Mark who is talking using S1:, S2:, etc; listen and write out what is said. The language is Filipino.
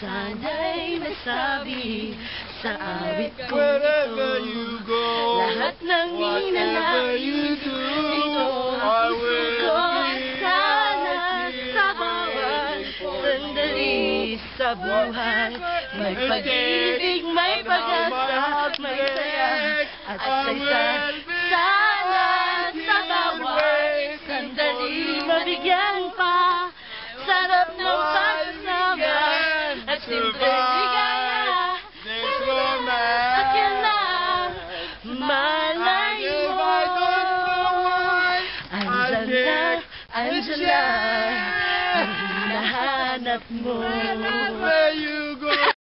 S1: Sana'y nasabi sa awit ko
S2: Wherever
S1: ito.
S2: you go,
S1: Lahat ng ninanais
S2: do,
S1: ito
S2: I will
S1: ko
S2: be
S1: sana sa bawat sandali sa buhay May pag-ibig, may pag-asa, may saya at saysa survive
S2: this
S1: man. I cannot. My
S2: life if I don't
S1: go on, Angela, Angela, Angela, Hanap mo.
S2: Remember you.